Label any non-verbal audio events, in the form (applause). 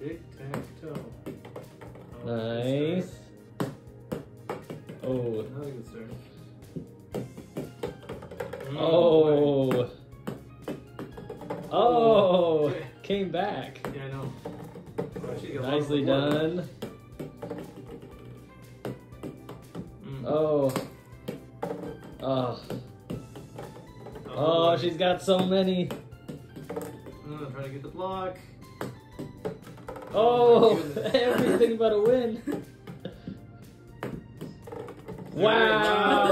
Tic tac toe. Oh, Nice. Oh. Not a good start. Oh. boy. Oh. Okay. Came back. Yeah, I know. Oh, Nicely one for one. done. Mm. Oh. Oh. Oh, Oh, she's got so many. Mm, trying to get the block. Oh, (laughs) everything but a win. (laughs) Wow.